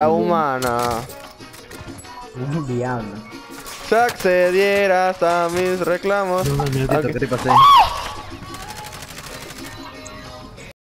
La humana. Diablo. Si accedieras a mis reclamos. No, no, te pasé?